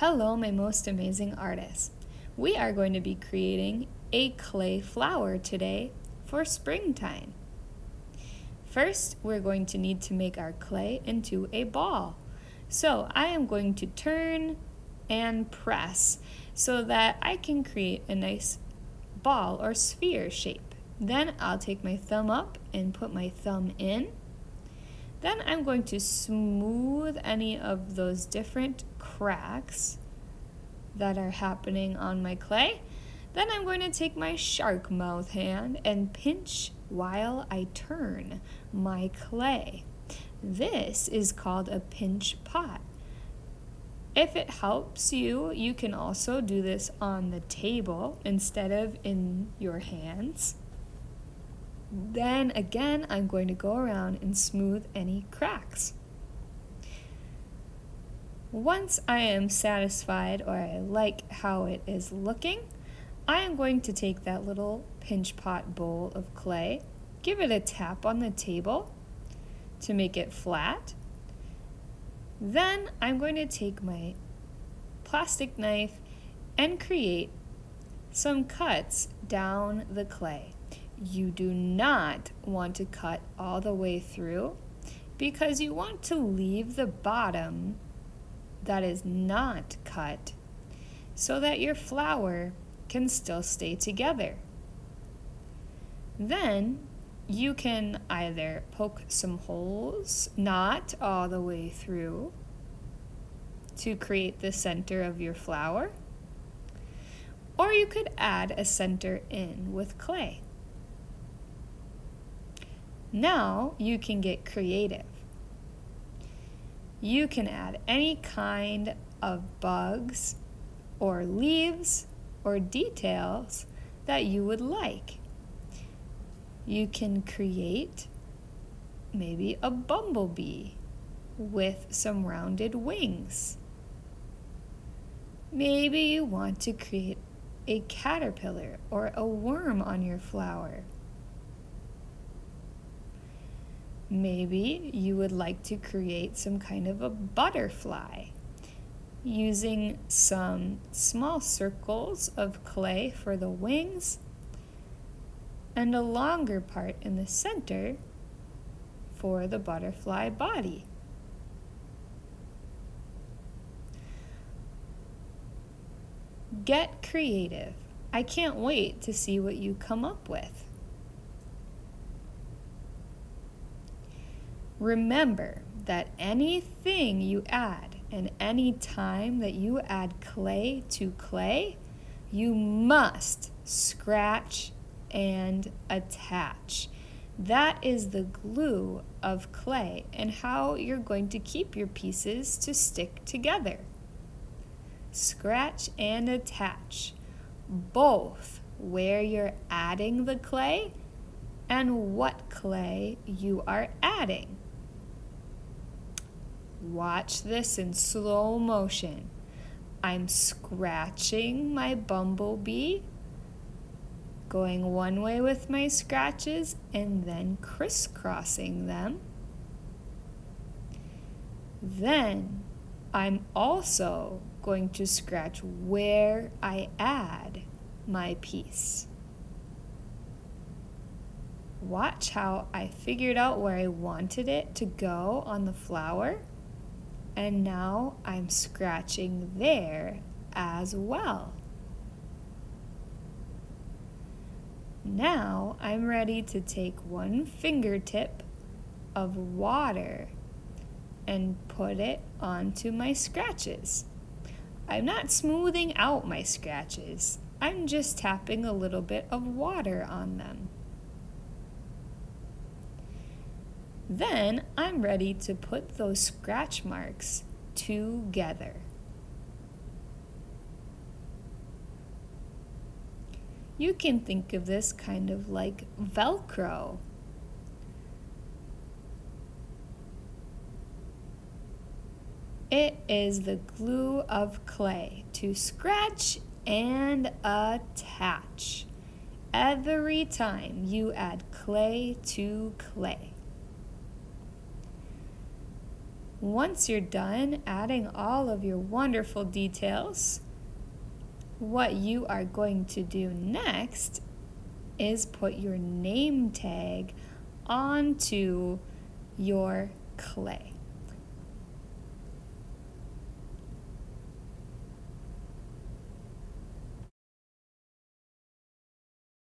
Hello, my most amazing artists. We are going to be creating a clay flower today for springtime. First, we're going to need to make our clay into a ball. So I am going to turn and press so that I can create a nice ball or sphere shape. Then I'll take my thumb up and put my thumb in. Then I'm going to smooth any of those different cracks that are happening on my clay. Then I'm going to take my shark mouth hand and pinch while I turn my clay. This is called a pinch pot. If it helps you, you can also do this on the table instead of in your hands. Then again, I'm going to go around and smooth any cracks. Once I am satisfied or I like how it is looking, I am going to take that little pinch pot bowl of clay, give it a tap on the table to make it flat. Then I'm going to take my plastic knife and create some cuts down the clay. You do not want to cut all the way through because you want to leave the bottom that is not cut so that your flower can still stay together. Then you can either poke some holes, not all the way through, to create the center of your flower, or you could add a center in with clay. Now you can get creative. You can add any kind of bugs or leaves or details that you would like. You can create maybe a bumblebee with some rounded wings. Maybe you want to create a caterpillar or a worm on your flower. Maybe you would like to create some kind of a butterfly using some small circles of clay for the wings and a longer part in the center for the butterfly body. Get creative. I can't wait to see what you come up with. Remember that anything you add and any time that you add clay to clay, you must scratch and attach. That is the glue of clay and how you're going to keep your pieces to stick together. Scratch and attach, both where you're adding the clay and what clay you are adding. Watch this in slow motion. I'm scratching my bumblebee, going one way with my scratches and then crisscrossing them. Then I'm also going to scratch where I add my piece. Watch how I figured out where I wanted it to go on the flower and now I'm scratching there as well. Now I'm ready to take one fingertip of water and put it onto my scratches. I'm not smoothing out my scratches. I'm just tapping a little bit of water on them. Then I'm ready to put those scratch marks together. You can think of this kind of like Velcro. It is the glue of clay to scratch and attach every time you add clay to clay. Once you're done adding all of your wonderful details, what you are going to do next is put your name tag onto your clay.